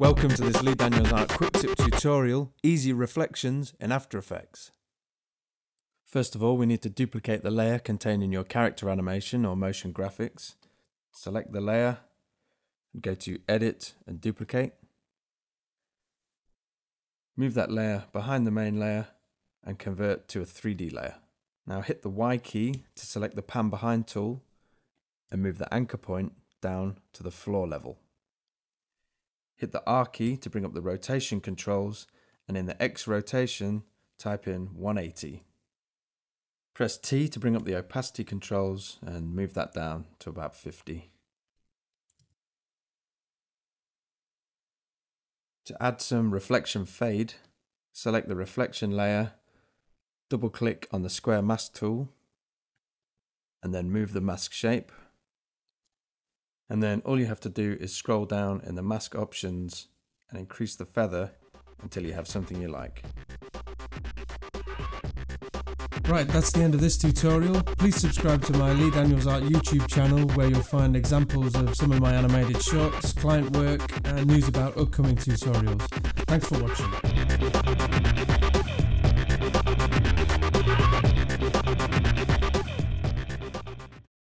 Welcome to this Lee Daniels Art Quick Tip tutorial, Easy Reflections in After Effects. First of all, we need to duplicate the layer containing your character animation or motion graphics. Select the layer, and go to Edit and Duplicate. Move that layer behind the main layer and convert to a 3D layer. Now hit the Y key to select the pan behind tool and move the anchor point down to the floor level. Hit the R key to bring up the rotation controls and in the X rotation type in 180. Press T to bring up the opacity controls and move that down to about 50. To add some reflection fade, select the reflection layer, double click on the square mask tool, and then move the mask shape and then all you have to do is scroll down in the mask options and increase the feather until you have something you like. Right, that's the end of this tutorial. Please subscribe to my Lee Daniels Art YouTube channel where you'll find examples of some of my animated shorts, client work and news about upcoming tutorials. Thanks for watching.